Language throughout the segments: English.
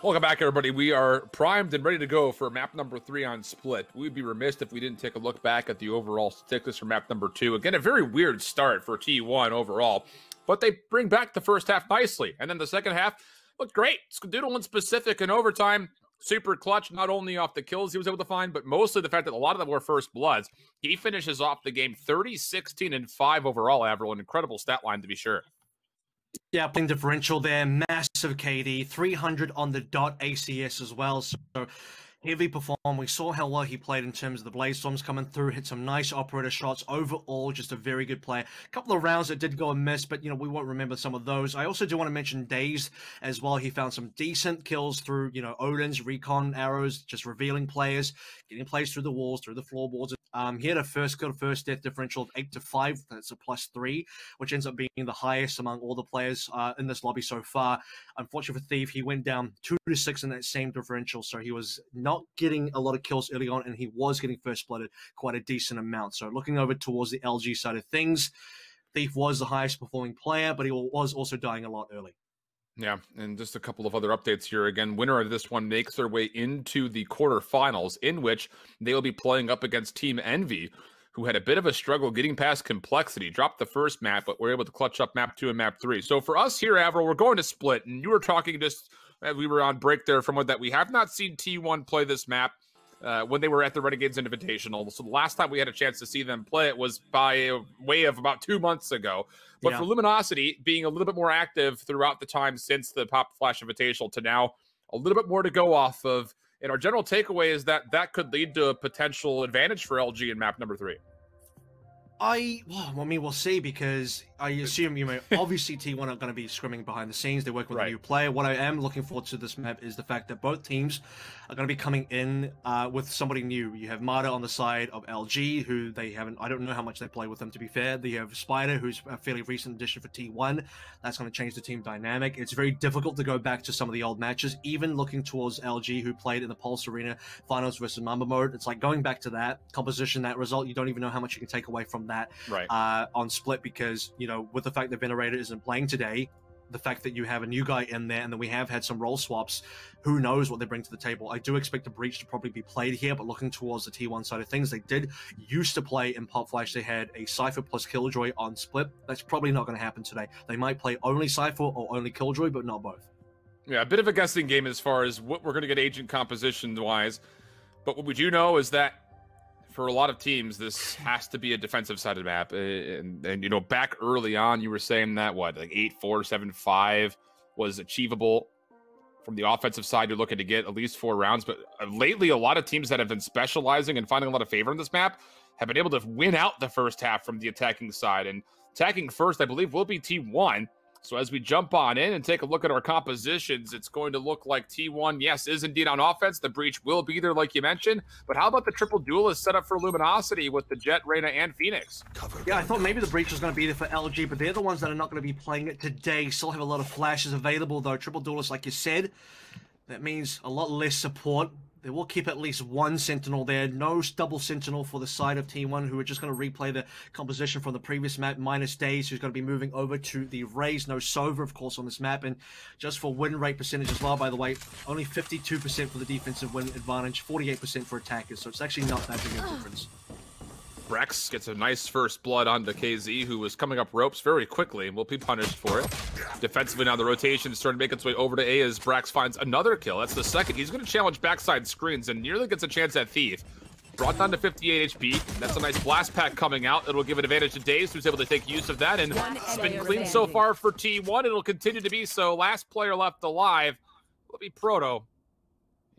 Welcome back, everybody. We are primed and ready to go for map number three on Split. We'd be remiss if we didn't take a look back at the overall statistics for map number two. Again, a very weird start for T1 overall, but they bring back the first half nicely. And then the second half looked great. Skadoodle in specific in overtime, super clutch, not only off the kills he was able to find, but mostly the fact that a lot of them were first bloods. He finishes off the game 30, 16, and 5 overall, Avril. An incredible stat line to be sure. Yeah, playing differential there, massive KD, 300 on the dot ACS as well. So heavy perform. We saw how well he played in terms of the Blade Storms coming through, hit some nice operator shots. Overall, just a very good player. A couple of rounds that did go amiss, but you know, we won't remember some of those. I also do want to mention Days as well. He found some decent kills through, you know, Odin's recon arrows, just revealing players, getting plays through the walls, through the floorboards. Um, he had a first kill, first death differential of eight to five. That's a plus three, which ends up being the highest among all the players uh, in this lobby so far. Unfortunately for Thief, he went down two to six in that same differential, so he was not getting a lot of kills early on, and he was getting first blooded quite a decent amount. So looking over towards the LG side of things, Thief was the highest performing player, but he was also dying a lot early. Yeah, and just a couple of other updates here. Again, winner of this one makes their way into the quarterfinals, in which they will be playing up against Team Envy, who had a bit of a struggle getting past complexity. Dropped the first map, but were able to clutch up map two and map three. So for us here, Avril, we're going to split, and you were talking just as we were on break there from what that we have not seen T1 play this map. Uh, when they were at the Renegades Invitational. So the last time we had a chance to see them play it was by way of about two months ago. But yeah. for Luminosity being a little bit more active throughout the time since the Pop Flash Invitational to now, a little bit more to go off of. And our general takeaway is that that could lead to a potential advantage for LG in map number three. I well, I mean, we'll see because I assume you know obviously T1 are going to be scrimming behind the scenes. They're working with right. a new player. What I am looking forward to this map is the fact that both teams are going to be coming in uh, with somebody new. You have Mata on the side of LG, who they haven't. I don't know how much they play with them. To be fair, they have Spider, who's a fairly recent addition for T1. That's going to change the team dynamic. It's very difficult to go back to some of the old matches. Even looking towards LG, who played in the Pulse Arena finals versus Mamba mode, it's like going back to that composition, that result. You don't even know how much you can take away from that that right. uh, on split because you know with the fact that Venerator isn't playing today, the fact that you have a new guy in there, and then we have had some role swaps. Who knows what they bring to the table? I do expect the breach to probably be played here, but looking towards the T1 side of things, they did used to play in Pop Flash. They had a Cypher plus Killjoy on split. That's probably not going to happen today. They might play only Cypher or only Killjoy, but not both. Yeah, a bit of a guessing game as far as what we're going to get agent composition wise. But what we do know is that for a lot of teams, this has to be a defensive sided map. And, and, you know, back early on, you were saying that what, like 8 4, 7 5 was achievable from the offensive side. You're looking to get at least four rounds. But uh, lately, a lot of teams that have been specializing and finding a lot of favor in this map have been able to win out the first half from the attacking side. And attacking first, I believe, will be T1. So as we jump on in and take a look at our compositions, it's going to look like T1, yes, is indeed on offense. The breach will be there, like you mentioned. But how about the triple duelist set up for Luminosity with the Jett, Reyna, and Phoenix? Yeah, I thought maybe the breach was going to be there for LG, but they're the ones that are not going to be playing it today. Still have a lot of flashes available, though. Triple duelist, like you said, that means a lot less support they will keep at least one Sentinel there. No double Sentinel for the side of T1, who are just going to replay the composition from the previous map, minus Days, who's going to be moving over to the Raze. No Sova, of course, on this map. And just for win rate percentage as well, by the way, only 52% for the defensive win advantage, 48% for attackers. So it's actually not that big a difference. Brax gets a nice first blood onto KZ, who was coming up ropes very quickly and will be punished for it. Defensively now, the rotation is starting to make its way over to A as Brax finds another kill. That's the second. He's going to challenge backside screens and nearly gets a chance at Thief. Brought down to 58 HP. That's a nice blast pack coming out. It'll give an advantage to Daze, who's able to take use of that. And it's been clean so far for T1. It'll continue to be so. Last player left alive will be Proto.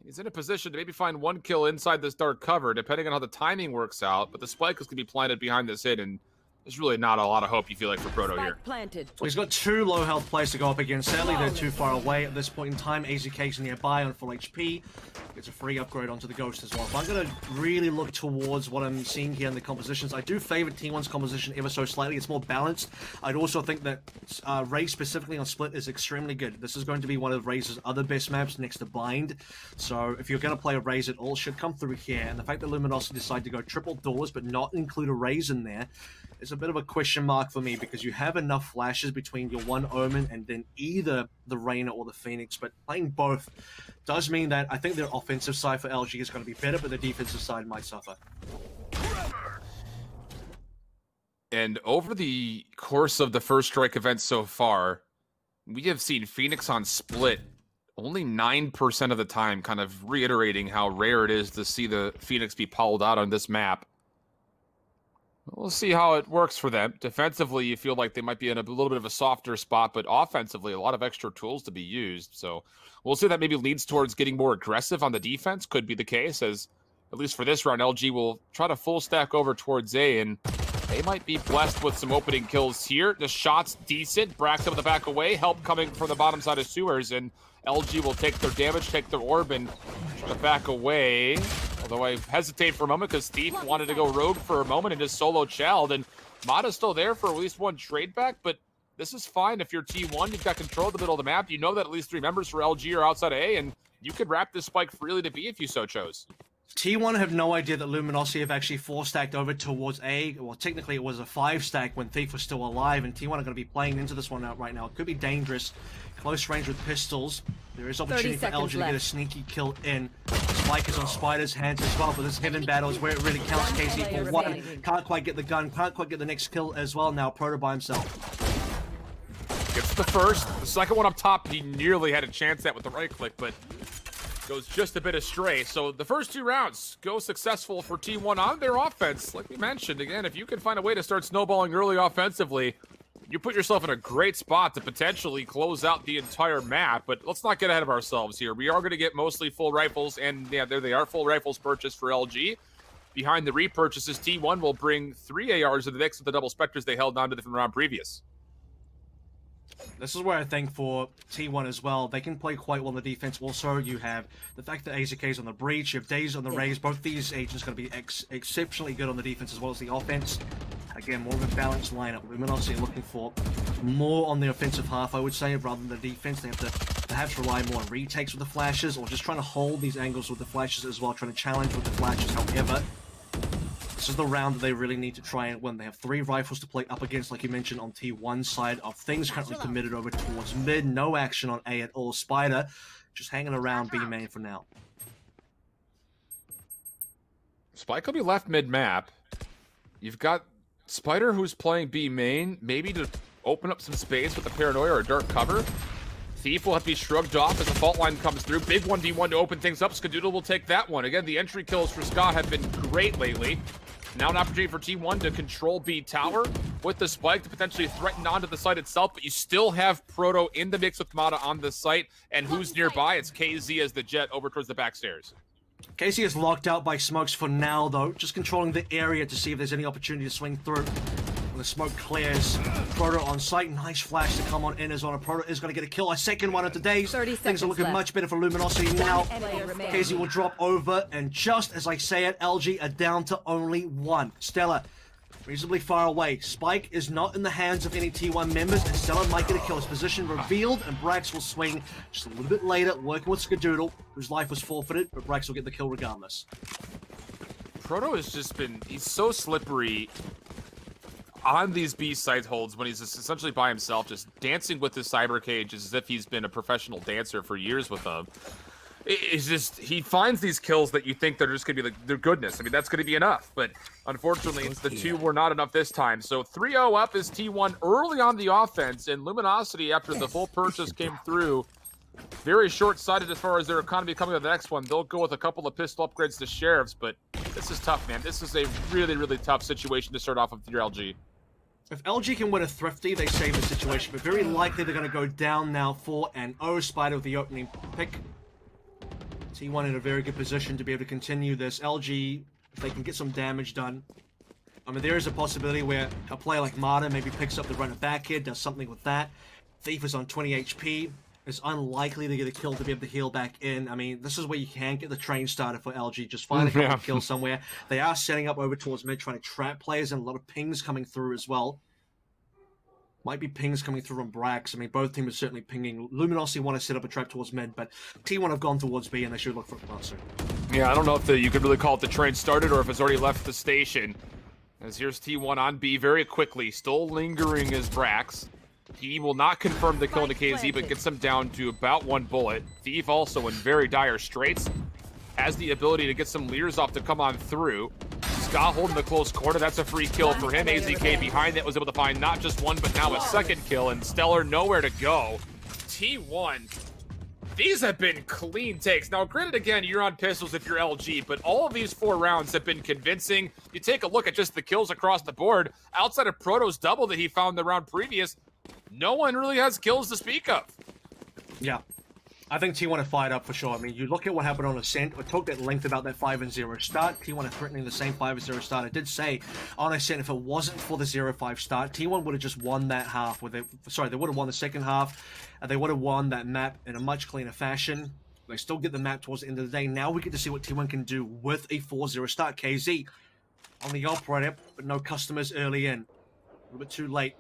He's in a position to maybe find one kill inside this dark cover, depending on how the timing works out. But the spike is going to be planted behind this hit, and there's really not a lot of hope you feel like for Proto here. Planted. Well, he's got two low health players to go up against. Sadly, they're too far away at this point in time. AZK's nearby on full HP. Gets a free upgrade onto the Ghost as well. But I'm going to really look towards what I'm seeing here in the compositions. I do favor T1's composition ever so slightly. It's more balanced. I'd also think that uh, Raze specifically on Split is extremely good. This is going to be one of Raze's other best maps next to Bind. So if you're going to play a Raze, it all should come through here. And the fact that Luminosity decided to go triple doors but not include a Raze in there it's a bit of a question mark for me because you have enough flashes between your one Omen and then either the Reyna or the Phoenix, but playing both does mean that I think their offensive side for LG is going to be better, but the defensive side might suffer. And over the course of the first strike event so far, we have seen Phoenix on split only 9% of the time, kind of reiterating how rare it is to see the Phoenix be pulled out on this map. We'll see how it works for them. Defensively, you feel like they might be in a little bit of a softer spot, but offensively, a lot of extra tools to be used. So we'll see that maybe leads towards getting more aggressive on the defense. Could be the case, as at least for this round, LG will try to full stack over towards A and they might be blessed with some opening kills here. The shot's decent. Brax up the back away. Help coming from the bottom side of sewers. And LG will take their damage, take their orb, and back away. Although I hesitate for a moment because Thief wanted to go rogue for a moment and just solo Cheld. And Mata's still there for at least one trade back, but this is fine if you're T1. You've got control of the middle of the map. You know that at least three members for LG are outside of A, and you could wrap this spike freely to B if you so chose. T1 have no idea that Luminosity have actually four stacked over towards A. Well, technically it was a five stack when Thief was still alive, and T1 are going to be playing into this one out right now. It could be dangerous. Close range with pistols. There is opportunity for LG left. to get a sneaky kill in. Spike is on Spider's hands as well, but this Heaven battle is where it really counts KZ for one. Can't quite get the gun, can't quite get the next kill as well now. Proto by himself. Gets the first. The second one up top, he nearly had a chance at with the right click, but goes just a bit astray. So the first two rounds go successful for T1 on their offense. Like we mentioned, again, if you can find a way to start snowballing early offensively, you put yourself in a great spot to potentially close out the entire map. But let's not get ahead of ourselves here. We are going to get mostly full rifles, and yeah, there they are, full rifles purchased for LG. Behind the repurchases, T1 will bring three ARs in the mix with the double Spectres they held on to from the round previous. This is where I think for T1 as well, they can play quite well on the defense. Also, you have the fact that AZK is on the breach, you have Days on the Raze. Both these agents are going to be ex exceptionally good on the defense as well as the offense. Again, more of a balanced lineup. Luminosity looking for more on the offensive half, I would say, rather than the defense. They have to perhaps rely more on retakes with the flashes or just trying to hold these angles with the flashes as well, trying to challenge with the flashes. However, this is the round that they really need to try and win. They have three rifles to play up against, like you mentioned, on T1 side of things. Currently committed over towards mid. No action on A at all. Spider just hanging around B main for now. Spike will be left mid-map. You've got Spider who's playing B main, maybe to open up some space with a Paranoia or a Dark Cover. Thief will have to be shrugged off as the fault line comes through. Big 1v1 to open things up. Skadoodle will take that one. Again, the entry kills for Scott have been great lately. Now an opportunity for T1 to control B tower with the spike to potentially threaten onto the site itself, but you still have Proto in the mix with Mata on the site, and who's nearby? It's KZ as the Jett over towards the back stairs. KZ is locked out by smokes for now, though, just controlling the area to see if there's any opportunity to swing through. When the smoke clears, Proto on site. Nice flash to come on in as well. Proto is going to get a kill. A second one of today's. Things are looking left. much better for Luminosity now. KZ will drop over, and just as I say it, LG are down to only one. Stellar reasonably far away. Spike is not in the hands of any T1 members, and Stellar might get a kill. His position revealed, and Brax will swing just a little bit later, working with Skadoodle, whose life was forfeited, but Brax will get the kill regardless. Proto has just been, he's so slippery on these B site holds when he's essentially by himself, just dancing with his cyber cage as if he's been a professional dancer for years with them. It's just he finds these kills that you think they're just gonna be like their goodness. I mean, that's gonna be enough, but unfortunately, the two were not enough this time. So 3-0 up is T1 early on the offense, and Luminosity after the full purchase came through. Very short-sighted as far as their economy coming to the next one. They'll go with a couple of pistol upgrades to sheriffs, but this is tough, man. This is a really, really tough situation to start off with your LG. If LG can win a Thrifty, they save the situation, but very likely they're going to go down now 4 and 0 Spider with the opening pick. T1 in a very good position to be able to continue this. LG, if they can get some damage done, I mean, there is a possibility where a player like Mata maybe picks up the runner back here, does something with that. Thief is on 20 HP. It's unlikely to get a kill to be able to heal back in. I mean, this is where you can get the train started for LG. Just find a couple yeah. of kills somewhere. They are setting up over towards mid, trying to trap players, and a lot of pings coming through as well. Might be pings coming through from Brax. I mean, both teams are certainly pinging. Luminosity want to set up a trap towards mid, but T1 have gone towards B, and they should look for a cluster. Yeah, I don't know if the, you could really call it the train started or if it's already left the station. As here's T1 on B very quickly, still lingering as Brax. He will not confirm the kill to KZ, but gets him down to about one bullet. Thief also in very dire straits. Has the ability to get some leaders off to come on through. Scott holding the close corner. That's a free kill for him. AZK behind that was able to find not just one, but now a second kill. And Stellar nowhere to go. T1 these have been clean takes. Now, granted, again, you're on pistols if you're LG, but all of these four rounds have been convincing. You take a look at just the kills across the board. Outside of Proto's double that he found the round previous, no one really has kills to speak of. Yeah. I think T1 have fired up for sure. I mean, you look at what happened on Ascent. We talked at length about that 5 and 0 start. T1 are threatening the same 5 and 0 start. I did say on Ascent, if it wasn't for the 0 5 start, T1 would have just won that half. With it. Sorry, they would have won the second half. And they would have won that map in a much cleaner fashion. They still get the map towards the end of the day. Now we get to see what T1 can do with a 4 0 start. KZ on the operator, but no customers early in. A little bit too late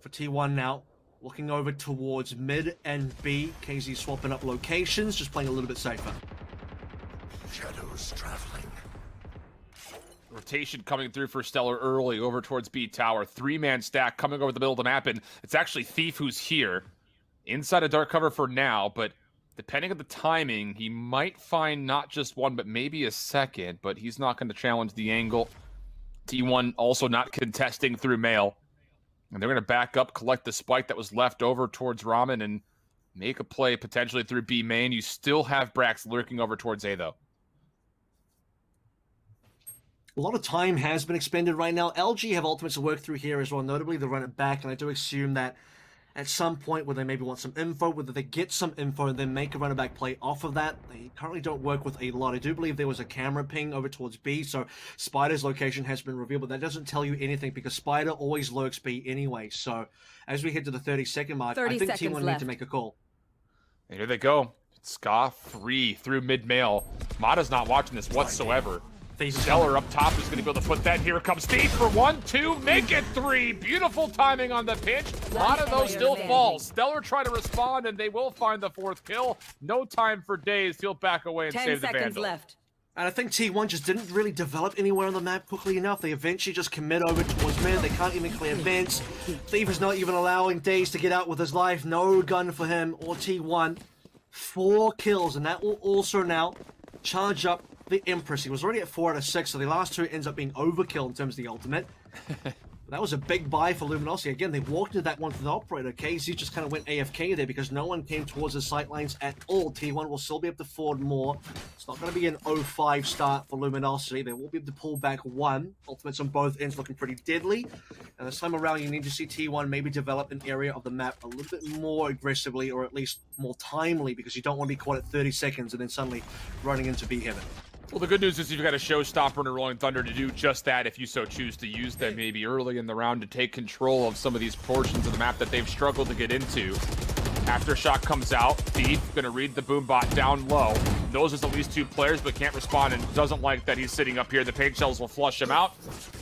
for T1 now. Looking over towards mid and B. KZ swapping up locations, just playing a little bit safer. Shadows traveling. Rotation coming through for Stellar early over towards B Tower. Three man stack coming over the middle of the map, and it's actually Thief who's here. Inside a dark cover for now, but depending on the timing, he might find not just one, but maybe a second, but he's not going to challenge the angle. T1 also not contesting through mail. And they're going to back up, collect the spike that was left over towards Ramen, and make a play potentially through B main. You still have Brax lurking over towards A, though. A lot of time has been expended right now. LG have ultimates to work through here as well. Notably, the run it back, and I do assume that at some point where they maybe want some info, whether they get some info and then make a runner back play off of that. They currently don't work with a lot. I do believe there was a camera ping over towards B, so Spider's location has been revealed, but that doesn't tell you anything because Spider always lurks B anyway. So as we head to the 30 second mark, 30 I think Team 1 need to make a call. here they go. Ska free through mid mail. Mata's not watching this whatsoever. Stellar up top is going to be able to put that. Here comes Steve for one, two, make it three. Beautiful timing on the pitch. A lot of those still falls. Stellar try to respond, and they will find the fourth kill. No time for days. He'll back away and save the Vandal. seconds left. And I think T1 just didn't really develop anywhere on the map quickly enough. They eventually just commit over towards mid. They can't even clear vents. Thief is not even allowing Days to get out with his life. No gun for him or T1. Four kills, and that will also now charge up the Empress. He was already at 4 out of 6, so the last two ends up being overkill in terms of the ultimate. that was a big buy for Luminosity. Again, they walked into that one for the operator. KZ just kind of went AFK there because no one came towards the sightlines at all. T1 will still be able to forward more. It's not going to be an 0-5 start for Luminosity. They will be able to pull back one. Ultimates on both ends looking pretty deadly. And this time around, you need to see T1 maybe develop an area of the map a little bit more aggressively or at least more timely because you don't want to be caught at 30 seconds and then suddenly running into B heaven. Well, the good news is you've got a showstopper and a Rolling Thunder to do just that if you so choose to use them maybe early in the round to take control of some of these portions of the map that they've struggled to get into. Aftershock comes out. Thief gonna read the boom bot down low. Knows there's at least two players, but can't respond and doesn't like that he's sitting up here. The paint shells will flush him out,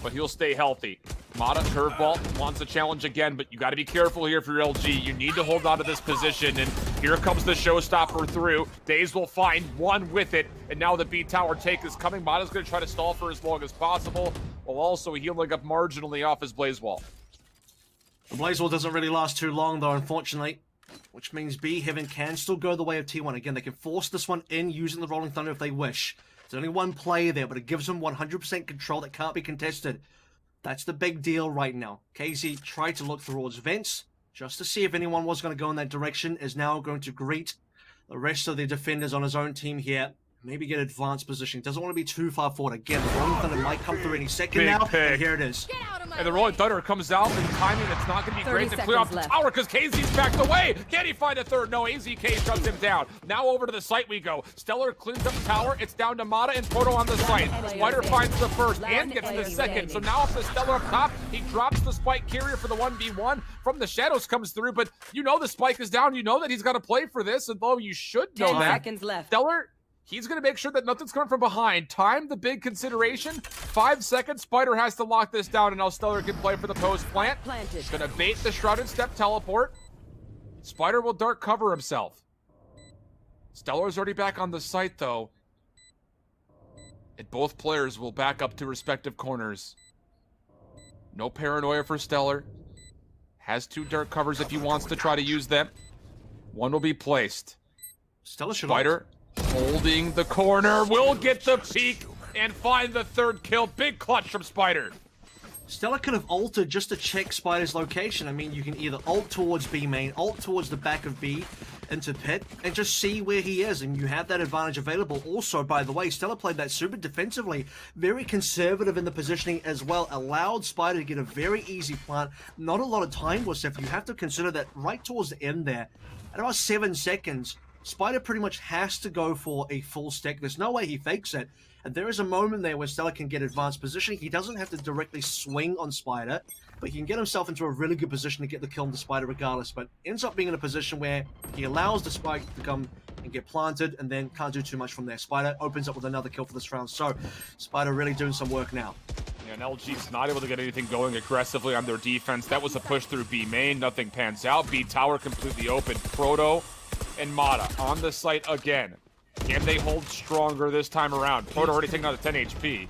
but he'll stay healthy. Mata, curveball, wants a challenge again, but you got to be careful here for your LG. You need to hold on to this position, and here comes the showstopper through. Days will find one with it, and now the B tower take is coming. Mata's going to try to stall for as long as possible, while also healing up marginally off his Blaze Wall. The Blaze Wall doesn't really last too long, though, unfortunately which means B Heaven can still go the way of T1. Again, they can force this one in using the Rolling Thunder if they wish. There's only one player there, but it gives them 100% control that can't be contested. That's the big deal right now. KZ tried to look towards vents just to see if anyone was going to go in that direction, is now going to greet the rest of the defenders on his own team here maybe get advanced position. Doesn't want to be too far forward. Again, the Rolling Thunder might come through any second Big now. Pig. here it is. And the Rolling Thunder comes out and timing it's not going to be great to clear off the left. tower because KZ's backed away. Can he find a third? No, AZK shuts him down. Now over to the site we go. Stellar cleans up the tower. It's down to Mata and Proto on the site. Spider finds the first and gets the second. So now off the Stellar up top, he drops the spike carrier for the 1v1 from the shadows comes through, but you know the spike is down. You know that he's got to play for this, and though you should know Ten that. seconds left. Stellar He's going to make sure that nothing's coming from behind. Time, the big consideration. Five seconds. Spider has to lock this down, and now Stellar can play for the post plant. Planted. Going to bait the Shrouded Step teleport. Spider will dark cover himself. Stellar's already back on the site, though. And both players will back up to respective corners. No paranoia for Stellar. Has two dark covers if he wants to try to use them. One will be placed. Stellar should Spider holding the corner. Will get the peek and find the third kill. Big clutch from Spider. Stellar could have altered just to check Spider's location. I mean, you can either alt towards B main, alt towards the back of B into pit, and just see where he is, and you have that advantage available. Also, by the way, Stellar played that super defensively, very conservative in the positioning as well, allowed Spider to get a very easy plant. Not a lot of time was left. You have to consider that right towards the end there, at about seven seconds, Spider pretty much has to go for a full stack. There's no way he fakes it. And there is a moment there where Stellar can get advanced positioning. He doesn't have to directly swing on Spider, but he can get himself into a really good position to get the kill on the Spider regardless. But ends up being in a position where he allows the Spike to come and get planted and then can't do too much from there. Spider opens up with another kill for this round. So Spider really doing some work now. Yeah, and LG's not able to get anything going aggressively on their defense. That was a push through B main. Nothing pans out. B tower completely open. Proto and Mata on the site again. Can they hold stronger this time around? Proto already taking out a 10 HP.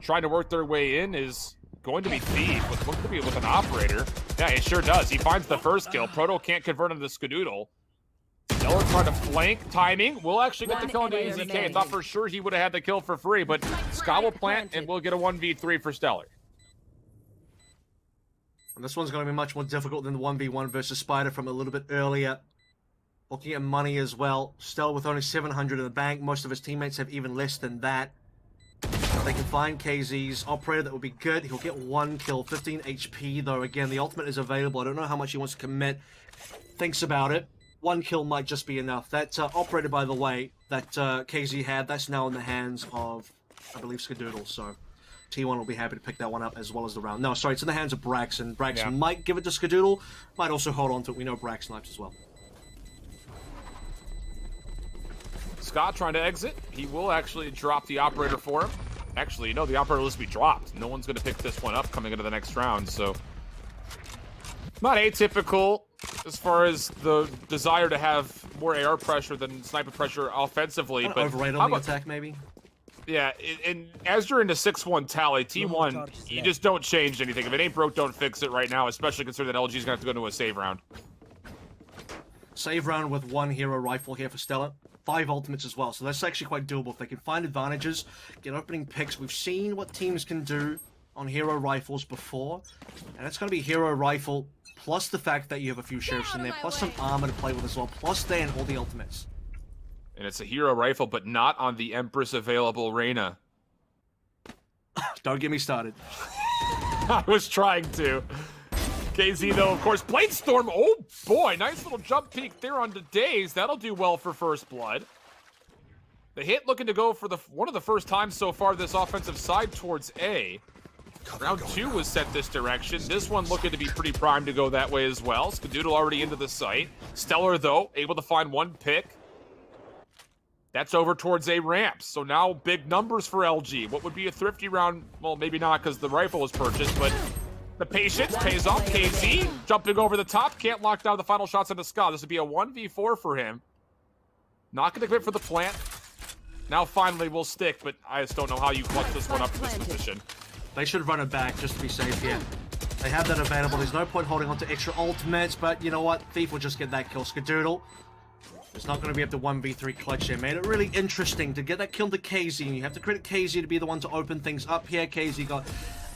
Trying to work their way in is going to be Thief. With, what could be with an operator? Yeah, it sure does. He finds the first kill. Proto can't convert into the Skadoodle. Stellar trying to flank. Timing. We'll actually get the kill into AZK. I thought for sure he would have had the kill for free, but Scott will plant and we'll get a 1v3 for Stellar. And this one's going to be much more difficult than the 1v1 versus Spider from a little bit earlier. Looking at money as well. Stellar with only 700 in the bank. Most of his teammates have even less than that. They can find KZ's operator, that would be good. He'll get one kill, 15 HP though. Again, the ultimate is available. I don't know how much he wants to commit. Thinks about it. One kill might just be enough. That uh, operator, by the way, that uh, KZ had, that's now in the hands of, I believe, Skadoodle. So T1 will be happy to pick that one up as well as the round. No, sorry, it's in the hands of Braxton. Braxton Yeah. might give it to Skadoodle, might also hold on to it. We know Brax snipes as well. Scott trying to exit. He will actually drop the operator for him. Actually, no, the operator will just be dropped. No one's going to pick this one up coming into the next round, so... Not atypical as far as the desire to have more AR pressure than sniper pressure offensively, but... overrated how on the attack, maybe. Yeah, and- as you're in into 6-1 tally, T1, you just don't change anything. If it ain't broke, don't fix it right now, especially considering that LG's going to have to go into a save round. Save round with one hero rifle here for Stellar. Five ultimates as well, so that's actually quite doable. If they can find advantages, get opening picks. We've seen what teams can do on hero rifles before, and it's going to be hero rifle plus the fact that you have a few sheriffs in there, plus some armor to play with as well, plus then all the ultimates. And it's a hero rifle, but not on the Empress available Reyna. Don't get me started. I was trying to. KZ, though, of course, Blade Storm. Oh boy, nice little jump peek there on the days. That'll do well for first blood. The hit looking to go for the one of the first times so far this offensive side towards A. Round two was set this direction. This one looking to be pretty primed to go that way as well. Skadoodle already into the site. Stellar, though, able to find one pick. That's over towards A ramp. So now big numbers for LG. What would be a thrifty round? Well, maybe not because the rifle was purchased, but the patience pays off. KZ jumping over the top. Can't lock down the final shots on the Scott. This would be a 1v4 for him. Not going to commit for the plant. Now finally we'll stick, but I just don't know how you clutch this one up to this position. They should run it back just to be safe here. They have that available. There's no point holding on to extra ultimates, but you know what? Thief will just get that kill. Skadoodle it's not going to be able to 1v3 clutch here. Made it really interesting to get that kill to KZ, you have to credit KZ to be the one to open things up here. KZ got a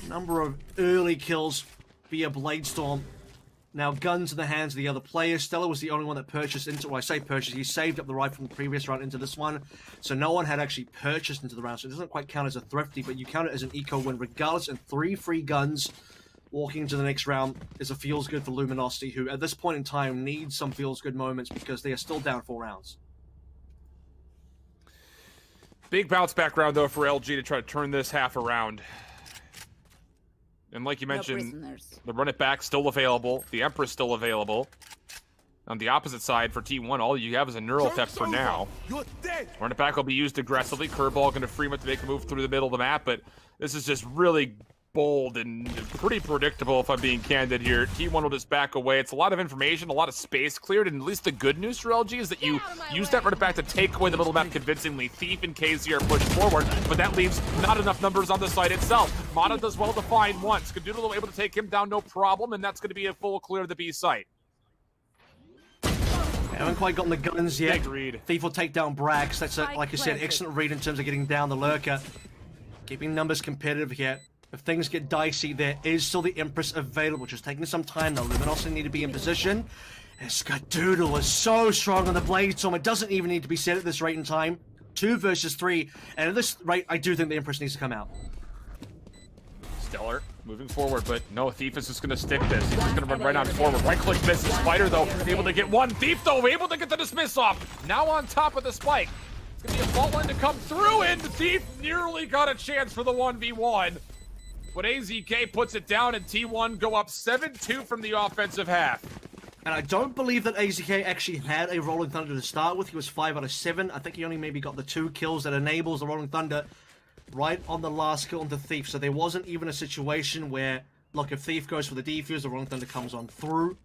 number of early kills via Blade Storm. Now, guns in the hands of the other players. Stellar was the only one that purchased into, well, I say purchased, he saved up the rifle from the previous round into this one. So no one had actually purchased into the round. So it doesn't quite count as a thrifty, but you count it as an eco win regardless. And three free guns walking into the next round is a feels good for Luminosity, who at this point in time needs some feels good moments because they are still down four rounds. Big bounce back round, though, for LG to try to turn this half around. And like you mentioned, prisoners. the run it back still available. The Empress still available. On the opposite side for T1, all you have is a neural theft for now. You're dead. Run it back will be used aggressively. Curveball going to free him up to make a move through the middle of the map, but this is just really bold and pretty predictable if I'm being candid here. T1 will just back away. It's a lot of information, a lot of space cleared, and at least the good news for LG is that you use that right back to take away the middle map convincingly. Thief and KZ are pushed forward, but that leaves not enough numbers on the site itself. Mana does well to find one. Skadoodle able to take him down no problem, and that's going to be a full clear of the B site. Haven't quite gotten the guns yet. Big read. Thief will take down Brax. That's, a, like I said, excellent read in terms of getting down the Lurker. Keeping numbers competitive here. If things get dicey, there is still the Empress available. Just taking some time, though. Luminosity need to be in position. And Skadoodle is so strong on the Blade Storm. It doesn't even need to be said at this rate in time. Two versus three. And at this rate, I do think the Empress needs to come out. Stellar moving forward, but no, Thief is just going to stick this. He's just to run right on forward. Right click misses. Spider, though, able to get one. Thief, though, able to get the dismiss off. Now on top of the spike. It's to be a fault line to come through, and Thief nearly got a chance for the 1v1. But AZK puts it down, and T1 go up 7-2 from the offensive half. And I don't believe that AZK actually had a Rolling Thunder to start with. He was 5 out of 7. I think he only maybe got the two kills that enables the Rolling Thunder right on the last kill on the Thief. So there wasn't even a situation where, look, if Thief goes for the defuse, the Rolling Thunder comes on through.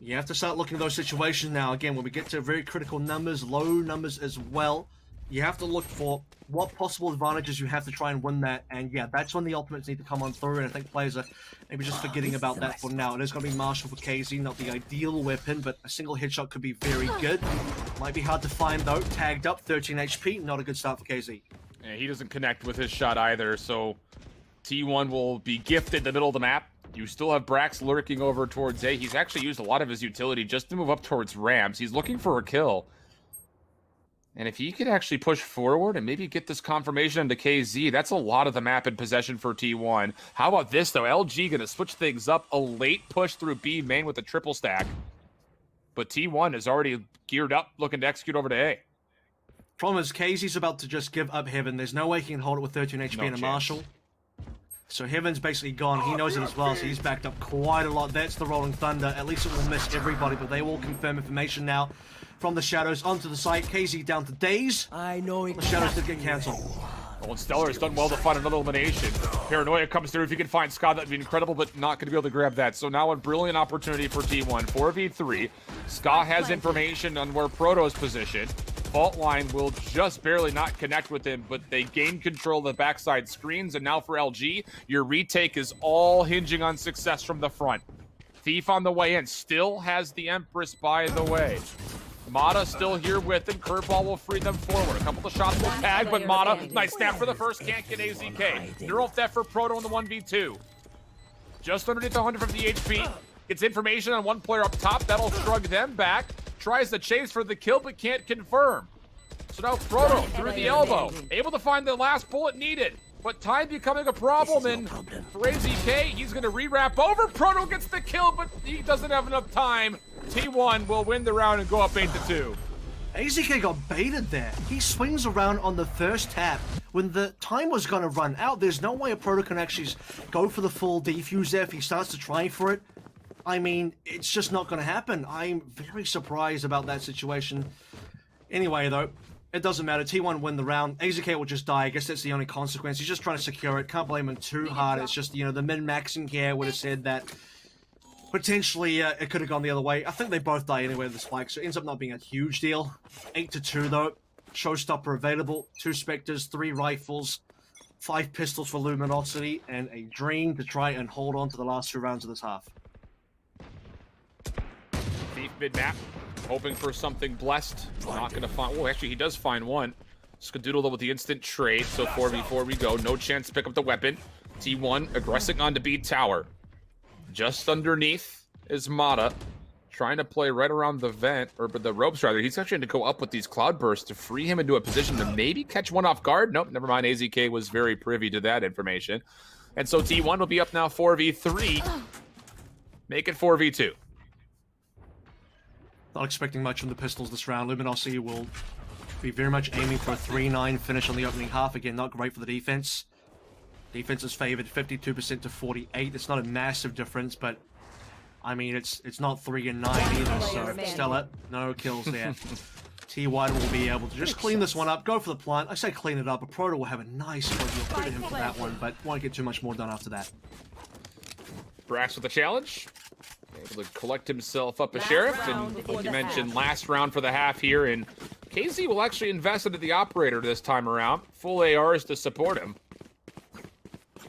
You have to start looking at those situations now. Again, when we get to very critical numbers, low numbers as well, you have to look for what possible advantages you have to try and win that. And yeah, that's when the ultimates need to come on through. And I think players are maybe just forgetting about that for now. It is going to be Marshall for KZ, not the ideal weapon, but a single headshot could be very good. Might be hard to find though. Tagged up, 13 HP, not a good start for KZ. And he doesn't connect with his shot either, so T1 will be gifted the middle of the map. You still have Brax lurking over towards A. He's actually used a lot of his utility just to move up towards Rams. He's looking for a kill. And if he could actually push forward and maybe get this confirmation into KZ, that's a lot of the map in possession for T1. How about this, though? LG going to switch things up. A late push through B main with a triple stack. But T1 is already geared up, looking to execute over to A. Problem is, KZ's about to just give up Heaven. There's no way he can hold it with 13 HP No and a chance. Marshall. So Heaven's basically gone. He knows it as well, so he's backed up quite a lot. That's the Rolling Thunder. At least it will miss everybody, but they will confirm information now from the Shadows onto the site. KZ down to Days. I know The Shadows did get cancelled. Oh, and Stellar has done well to find another elimination. Paranoia comes through. If you can find Scott, that'd be incredible, but not going to be able to grab that. So now a brilliant opportunity for T1. 4v3. Scott has information on where Proto's positioned. Fault line will just barely not connect with him, but they gain control of the backside screens. And now for LG, your retake is all hinging on success from the front. Thief on the way in still has the Empress by the way. Mata still here with him. Curveball will free them forward. A couple of shots will tag, but Mata, nice snap for the first, can't get AZK. Neural theft for Proto in the 1v2. Just underneath 150 HP. Gets information on one player up top. That'll shrug them back. Tries to chase for the kill, but can't confirm. So now Proto through the elbow. Able to find the last bullet needed. But time becoming a problem, and for AZK, he's going to rewrap over. Proto gets the kill, but he doesn't have enough time. T1 will win the round and go up 8 to 2. AZK got baited there. He swings around on the first tap when the time was going to run out. There's no way a Proto can actually go for the full defuse there if he starts to try for it. I mean, it's just not going to happen. I'm very surprised about that situation. Anyway, though, it doesn't matter. T1 win the round. AZK will just die. I guess that's the only consequence. He's just trying to secure it. Can't blame him too hard. It's just, you know, the min-maxing here would have said that potentially uh, it could have gone the other way. I think they both die anyway with the spike, so it ends up not being a huge deal. 8 to 2 though. Showstopper available. Two Spectres, three rifles, five pistols for Luminosity, and a Dream to try and hold on to the last two rounds of this half. Thief mid map, hoping for something blessed. Not gonna find. Oh, actually, he does find one. Skadoodle though with the instant trade. So 4v4 we go. No chance to pick up the weapon. T1 aggressing onto B tower. Just underneath is Mata. Trying to play right around the vent, or the ropes rather. He's actually going to go up with these cloud bursts to free him into a position to maybe catch one off guard. Nope, never mind. AZK was very privy to that information. And so T1 will be up now 4v3. Make it 4v2. Not expecting much from the pistols this round. Luminosity will be very much aiming for a 3-9 finish on the opening half. Again, not great for the defense. Defense is favored 52% to 48. It's not a massive difference, but I mean, it's it's not 3 and 9 either, so. Stellar, no kills there. T1 will be able to just clean this one up, go for the plant. I say clean it up, but Proto will have a nice one. You'll credit him for that one, but won't get too much more done after that. Brax with a challenge. Able to collect himself up a Last sheriff. And like you mentioned, half. last round for the half here. And KZ will actually invest into the operator this time around. Full ARs to support him.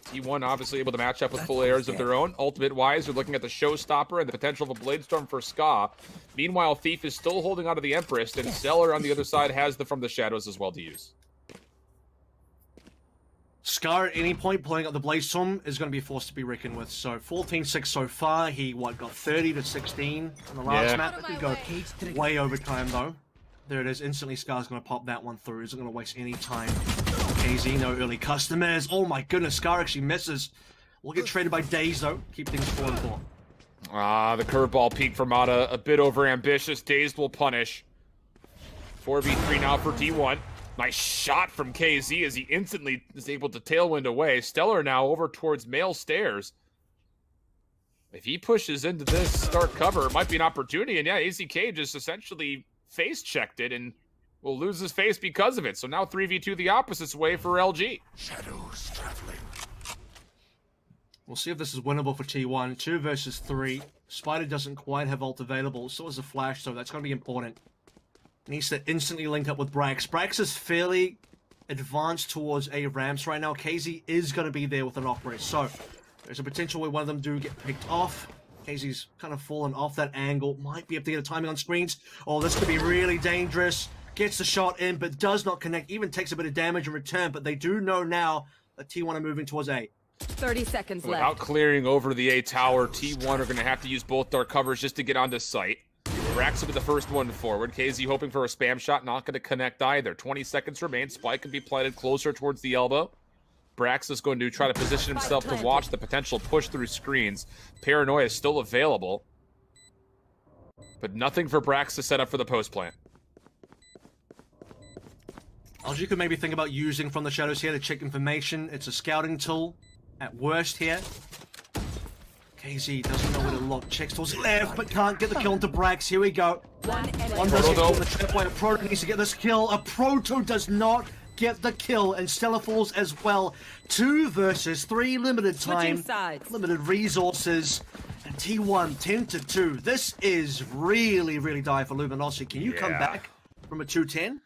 T1 obviously able to match up with full ARs of their own. Ultimate wise, they're looking at the showstopper and the potential of a Bladestorm for Ska. Meanwhile, Thief is still holding onto the Empress, and Stellar on the other side has the From the Shadows as well to use. Ska at any point pulling up the Blade Storm is going to be forced to be reckoned with. So 14-6 so far. He what got 30 to 16 on the last Yeah. map. It could go way over time though. There it is. Instantly Ska's going to pop that one through. Isn't going to waste any time. KZ, no early customers. Oh my goodness, Ska actually misses. We'll get traded by Days though. Keep things 4 and 4. Ah, the curveball peak from Mata, a bit over ambitious. Dazed will punish. 4v3 now for T1. Nice shot from KZ as he instantly is able to tailwind away. Stellar now over towards male stairs. If he pushes into this start cover, it might be an opportunity. And yeah, AZK just essentially face checked it and will lose his face because of it. So now 3v2 the opposite way for LG. Shadows traveling. We'll see if this is winnable for T1. 2 versus 3. Spider doesn't quite have ult available. So is a Flash, so that's going to be important. Needs to instantly link up with Brax. Brax is fairly advanced towards A ramps right now. KZ is going to be there with an operator. So there's a potential where one of them do get picked off. KZ's kind of fallen off that angle. Might be able to get a timing on screens. Oh, this could be really dangerous. Gets the shot in, but does not connect. Even takes a bit of damage in return. But they do know now that T1 are moving towards A. 30 seconds Without left. clearing over the A tower, T1 are going to have to use both dark covers just to get onto site. Brax will be the first one forward. KZ hoping for a spam shot, not going to connect either. 20 seconds remain. Spike can be planted closer towards the elbow. Brax is going to try to position himself to watch the potential push through screens. Paranoia is still available. But nothing for Brax to set up for the post plant. LG could maybe think about using from the shadows here to check information. It's a scouting tool at worst here. KZ doesn't know where to look. Checks towards left, but can't get the kill into Brax. Here we go. One enemy. One does get Proto. caught in the trap. A Proto needs to get this kill. A Proto does not get the kill, and Stellar falls as well. Two versus three, limited time, limited resources. And T1 10 to 2. This is really, really dire for Luminosity. Can you come back from a 210?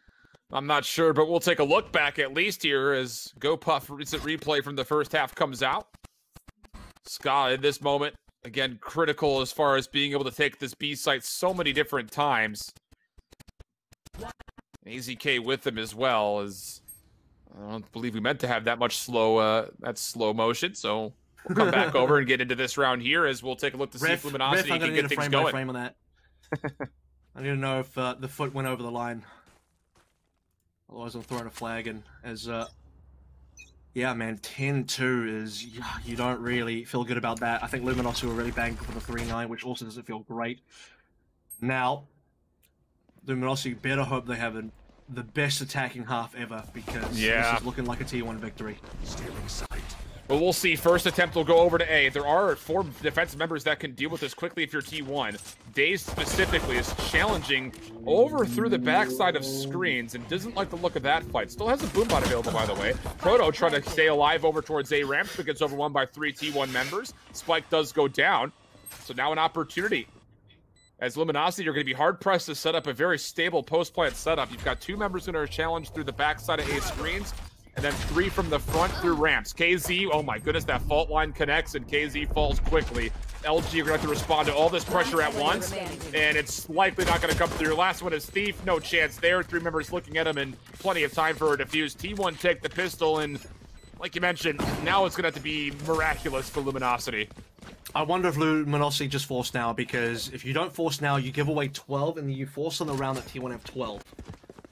I'm not sure, but we'll take a look back at least here as GoPuff recent replay from the first half comes out. Ska in this moment, again, critical as far as being able to take this B site so many different times. AZK with him as well as I don't believe we meant to have that much slow uh that slow motion, so we'll come back over and get into this round here as we'll take a look to see Ref, if Luminosity ref, I'm can gonna get a things frame by going. frame on that. I need to know if uh, the foot went over the line. Otherwise, I'm throwing a flag in. As uh, yeah, man, 10-2 is, you don't really feel good about that. I think Luminosity were really banged for the 3-9, which also doesn't feel great. Now, Luminosity better hope they have an, the best attacking half ever because Yeah. this is looking like a T1 victory. Stealing sight. But we'll see. First attempt will go over to A. There are four defensive members that can deal with this quickly if you're T1. Daze specifically is challenging over through the backside of screens and doesn't like the look of that fight. Still has a boombot available, by the way. Proto trying to stay alive over towards A ramp, but gets overwhelmed by three T1 members. Spike does go down. So now an opportunity. As Luminosity, you're going to be hard pressed to set up a very stable post plant setup. You've got two members that are challenged through the backside of A screens, and then three from the front through ramps. KZ, oh my goodness, that fault line connects, and KZ falls quickly. LG are going to have to respond to all this pressure at once, and it's likely not going to come through. Last one is Thief, no chance there. Three members looking at him, and plenty of time for a defuse. T1 take the pistol, and like you mentioned, now it's going to have to be miraculous for Luminosity. I wonder if Luminosity just force now because if you don't force now, you give away 12 and you force on the round that T1 have 12.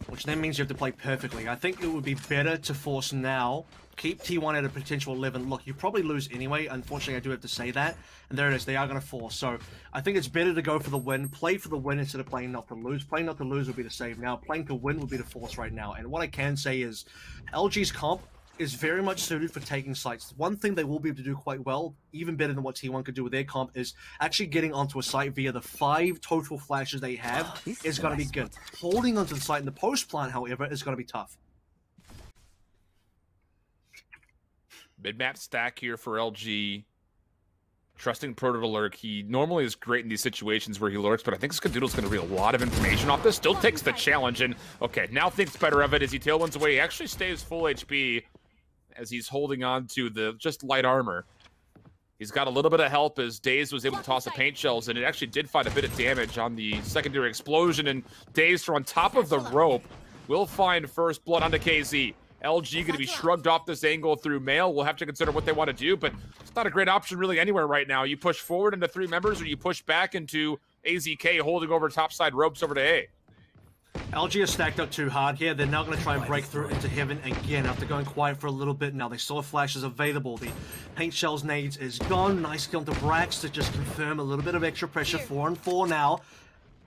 Which then means you have to play perfectly. I think it would be better to force now, keep T1 at a potential 11. Look, you probably lose anyway. Unfortunately, I do have to say that. And there it is, they are going to force. So I think it's better to go for the win, play for the win instead of playing not to lose. Playing not to lose would be the save now. Playing to win would be the force right now. And what I can say is LG's comp is very much suited for taking sites. One thing they will be able to do quite well, even better than what T1 could do with their comp, is actually getting onto a site via the five total flashes they have Oh, is going to be good. Holding onto the site in the post plant, however, is going to be tough. Mid-map stack here for LG. Trusting Proto to lurk. He normally is great in these situations where he lurks, but I think Skadoodle's going to read a lot of information off this. Still takes the challenge, and okay, now thinks better of it as he tailwinds away. He actually stays full HP as he's holding on to the just light armor. He's got a little bit of help as Daze was able to toss the paint shells, and it actually did find a bit of damage on the secondary explosion, and Daze from on top of the rope will find first blood onto KZ. LG going to be shrugged off this angle through mail. We'll have to consider what they want to do, but it's not a great option really anywhere right now. You push forward into three members, or you push back into AZK holding over topside ropes over to A. LG are stacked up too hard here. They're now going to try and break through into heaven again after going quiet for a little bit. Now they saw flashes available. The paint shells nades is gone. Nice kill to Brax to just confirm a little bit of extra pressure. Four and four now.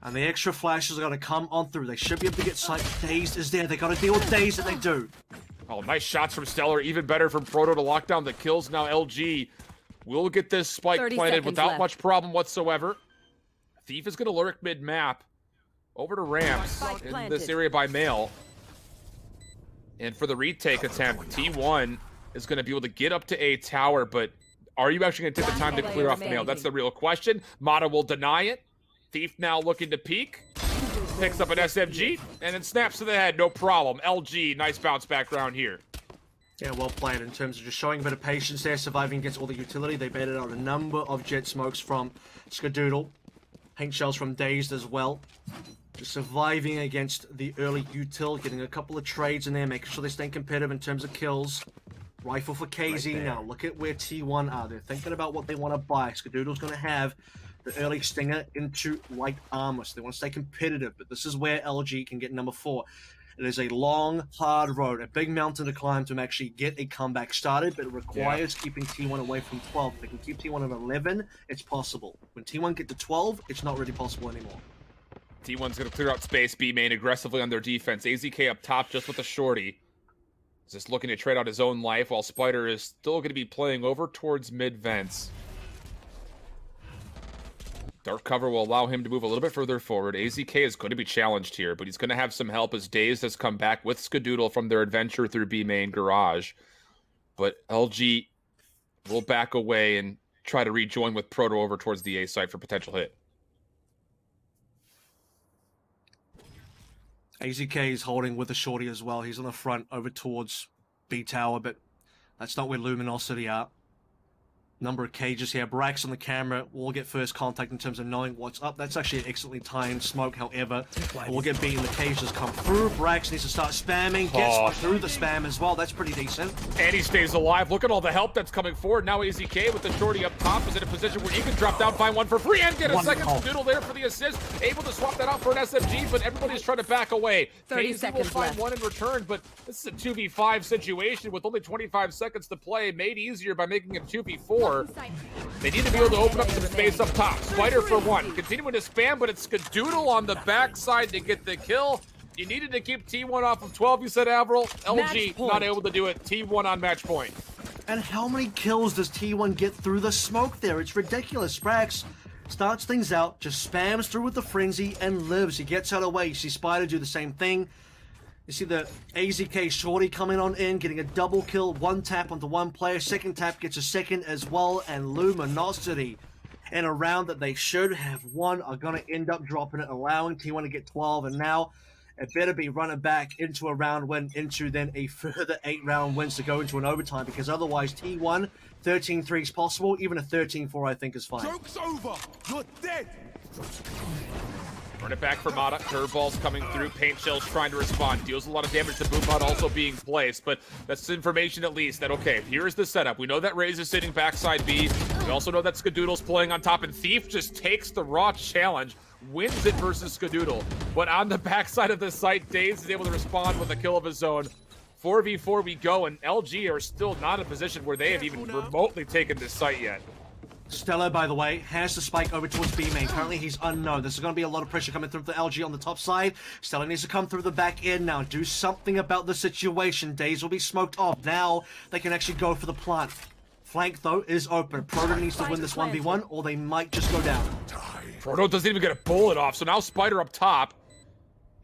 And the extra flashes are going to come on through. They should be able to get sight. Dazed is there. They got to deal with Dazed that they do. Oh, nice shots from Stellar. Even better from Proto to lock down the kills. Now LG will get this spike 30 planted without left. much problem whatsoever. Thief is going to lurk mid-map. Over to ramps in this area by mail. And for the retake attempt, T1 is going to be able to get up to A tower, but are you actually going to take the time to clear off the mail? That's the real question. Mata will deny it. Thief now looking to peek. Picks up an SMG and then snaps to the head. No problem. LG, nice bounce back round here. Yeah, well played in terms of just showing a bit of patience there, surviving against all the utility. They baited out a number of Jett smokes from Skadoodle, paint shells from Dazed as well. Just surviving against the early util, getting a couple of trades in there, making sure they stay competitive in terms of kills. Rifle for KZ there. now. Look at where T1 are. They're thinking about what they want to buy. Skadoodle's going to have the early stinger into light armor, so they want to stay competitive. But this is where LG can get number four. It is a long, hard road, a big mountain to climb to actually get a comeback started, but it requires keeping T1 away from 12. If they can keep T1 at 11, it's possible. When T1 get to 12, it's not really possible anymore. T1's going to clear out space, B main aggressively on their defense. AZK up top just with a shorty. Is just looking to trade out his own life while Spider is still going to be playing over towards mid vents. Dark cover will allow him to move a little bit further forward. AZK is going to be challenged here, but he's going to have some help as Dazed has come back with Skadoodle from their adventure through B main garage. But LG will back away and try to rejoin with Proto over towards the A site for potential hit. AZK is holding with the shorty as well. He's on the front over towards B Tower, but that's not where Luminosity are. Number of cages here. Brax on the camera will get first contact in terms of knowing what's up. That's actually an excellently timed smoke, however. We'll get beaten. The cages come through. Brax needs to start spamming. Gets Oh. through the spam as well. That's pretty decent. And he stays alive. Look at all the help that's coming forward. Now AZK with the shorty up top is in a position where he can drop down, find one for free, and get a second Wonderful. doodle there for the assist. Able to swap that out for an SMG, but everybody's trying to back away. 30 KZ will find left. one in return, but this is a 2v5 situation with only 25 seconds to play, made easier by making it 2v4. They need to be able to open up some space up top. Spider for one. Continuing to spam, but it's Skadoodle on the backside to get the kill. You needed to keep T1 off of 12, you said, Avril. LG not able to do it. T1 on match point. And how many kills does T1 get through the smoke there? It's ridiculous. Brax starts things out, just spams through with the frenzy and lives. He gets out of the way. You see Spider do the same thing. You see the AZK Shorty coming on in, getting a double kill, one tap onto one player, second tap gets a second as well, and Luminosity in a round that they should have won are going to end up dropping it, allowing T1 to get 12, and now it better be running back into a round win, into then a further eight round wins to go into an overtime, because otherwise T1, 13-3 is possible, even a 13-4 I think is fine. Joke's over! You're dead! Run it back for Mata. Curveballs coming through. Paint shells trying to respond. Deals a lot of damage to Boombot also being placed, but that's information at least that, okay, here's the setup. We know that Raze is sitting backside B. We also know that Skadoodle's playing on top, and Thief just takes the raw challenge, wins it versus Skadoodle. But on the backside of the site, Dazed is able to respond with a kill of his own. 4v4 we go, and LG are still not in a position where they have even remotely taken this site yet. Stellar, by the way, has the spike over towards B main. Currently, he's unknown. There's going to be a lot of pressure coming through the LG on the top side. Stellar needs to come through the back end now. Do something about the situation. Days will be smoked off. Now, they can actually go for the plant. Flank, though, is open. Proto needs to win this 1v1, or they might just go down. Proto doesn't even get a bullet off, so now Spider up top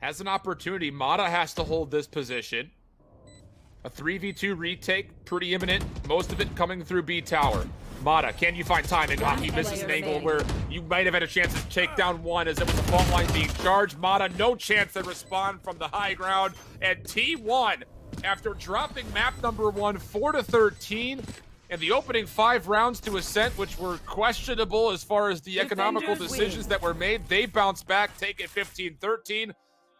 has an opportunity. Mata has to hold this position. A 3v2 retake, pretty imminent. Most of it coming through B tower. Mata, can you find time? And Hockey misses an angle where you might have had a chance to take down one as it was the fault line being charged. Mata, no chance to respond from the high ground. And T1, after dropping map number one, 4 to 13, and the opening five rounds to Ascent, which were questionable as far as the economical decisions win. that were made, they bounce back, take it 15-13, and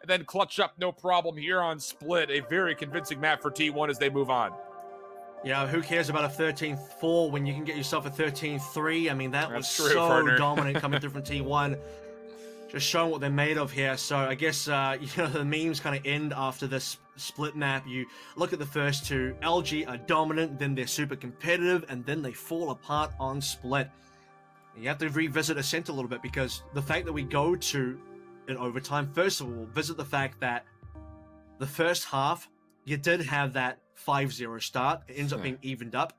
then clutch up no problem here on Split. A very convincing map for T1 as they move on. Yeah, who cares about a 13-4 when you can get yourself a 13-3? I mean, that That's was true, so partner. dominant coming through from T1. Just showing what they're made of here. So I guess, uh, you know, the memes kind of end after this split map. You look at the first two. LG are dominant, then they're super competitive, and then they fall apart on split. You have to revisit Ascent a little bit because the fact that we go to in overtime, first of all, visit the fact that the first half, you did have that 5-0 start. It ends up being evened up.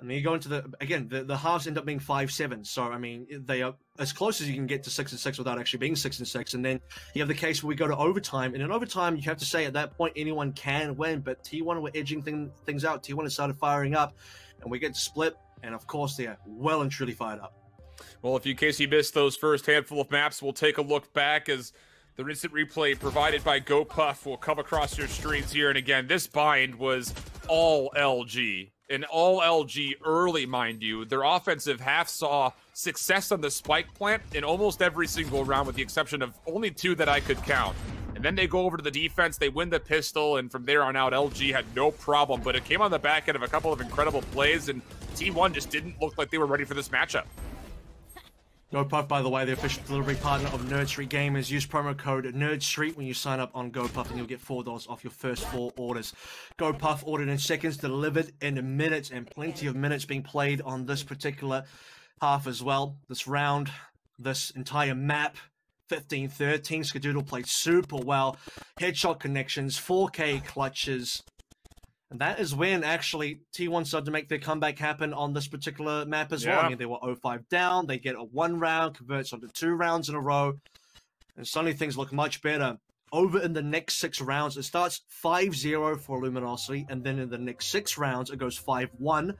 And then you go into the again, the, the halves end up being five seven. So I mean, they are as close as you can get to six and six without actually being six and six. And then you have the case where we go to overtime, and in overtime, you have to say at that point anyone can win. But T1 were edging thing, things out. T1 has started firing up, and we get to split. And of course, they are well and truly fired up. Well, if you in case you missed those first handful of maps, we'll take a look back as the instant replay provided by GoPuff will come across your screens here. And again, this bind was all LG. And all LG early, mind you. Their offensive half saw success on the spike plant in almost every single round, with the exception of only two that I could count. And then they go over to the defense, they win the pistol, and from there on out, LG had no problem. But it came on the back end of a couple of incredible plays, and T1 just didn't look like they were ready for this matchup. GoPuff, by the way, the official delivery partner of Nerd Street Gamers. Use promo code NerdStreet when you sign up on GoPuff and you'll get $4 off your first four orders. GoPuff ordered in seconds, delivered in minutes, and plenty of minutes being played on this particular half as well. This round, this entire map, 15-13, Skadoodle played super well. Headshot connections, 4K clutches, and that is when actually T1 started to make their comeback happen on this particular map as yeah. well. I mean, they were 0-5 down, they get a one round, converts onto two rounds in a row, and suddenly things look much better. Over in the next six rounds, it starts 5-0 for Luminosity, and then in the next six rounds, it goes 5-1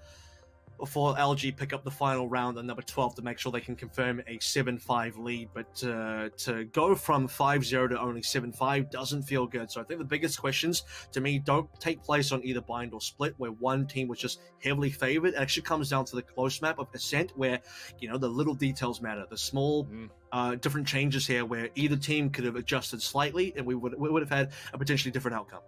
before LG pick up the final round on number 12 to make sure they can confirm a 7-5 lead. But uh, to go from 5-0 to only 7-5 doesn't feel good. So I think the biggest questions to me don't take place on either bind or split, where one team was just heavily favored. It actually comes down to the close map of Ascent, where, you know, the little details matter. The small mm. uh, different changes here where either team could have adjusted slightly and we would, we would have had a potentially different outcome.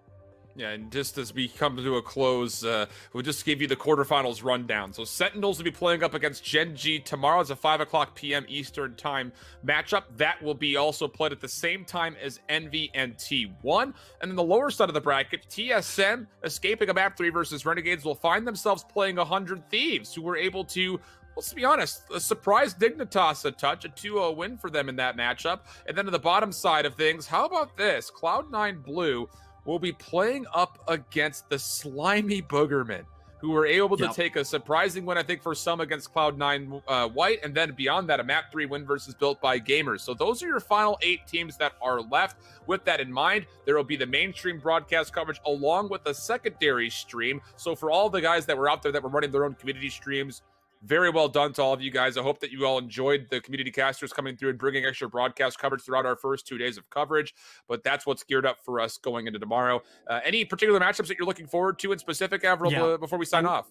Yeah, and just as we come to a close, uh, we'll just give you the quarterfinals rundown. So Sentinels will be playing up against Gen G tomorrow. It's a 5 o'clock p.m. Eastern Time matchup. That will be also played at the same time as Envy and T1. And then the lower side of the bracket, TSM, escaping a map 3 versus Renegades, will find themselves playing 100 Thieves, who were able to let's be honest, a surprise Dignitas a touch, a 2-0 win for them in that matchup. And then to the bottom side of things, how about this? Cloud9 Blue will be playing up against the slimy Boogerman, who were able to yep. take a surprising win, I think, for some against Cloud9 uh, White, and then beyond that, a map three win versus Built by Gamers. So those are your final eight teams that are left. With that in mind, there will be the mainstream broadcast coverage along with a secondary stream. So for all the guys that were out there that were running their own community streams, very well done to all of you guys. I hope that you all enjoyed the community casters coming through and bringing extra broadcast coverage throughout our first two days of coverage. But that's what's geared up for us going into tomorrow. Uh, any particular matchups that you're looking forward to in specific, Avril, yeah. before we sign I'm, off?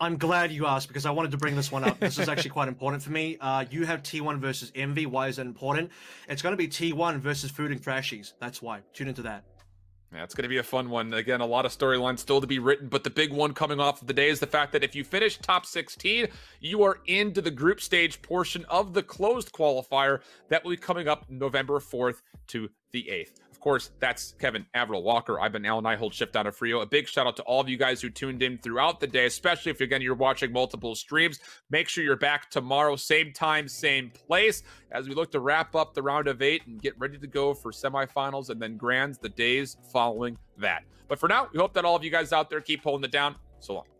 I'm glad you asked because I wanted to bring this one up. This is actually quite important for me. Uh, you have T1 versus Envy. Why is that important? It's going to be T1 versus Food and Trashies. That's why. Tune into that. It's going to be a fun one. Again, a lot of storylines still to be written, but the big one coming off of the day is the fact that if you finish top 16, you are into the group stage portion of the closed qualifier that will be coming up November 4th to the 8th course, that's Kevin Avril Walker. I've been Alan I hold shift down of Frio. A big shout out to all of you guys who tuned in throughout the day, especially if again you're watching multiple streams. Make sure you're back tomorrow, same time, same place, as we look to wrap up the round of eight and get ready to go for semifinals and then grands the days following that. But for now, we hope that all of you guys out there keep holding it down. So long.